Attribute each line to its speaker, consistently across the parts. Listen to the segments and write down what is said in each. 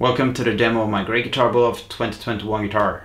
Speaker 1: Welcome to the demo of my Great Guitar Build Off 2021 guitar.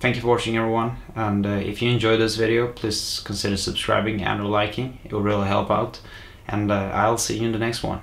Speaker 1: Thank you for watching everyone. And uh, if you enjoyed this video please consider subscribing and liking. It will really help out. And uh, I'll see you in the next one.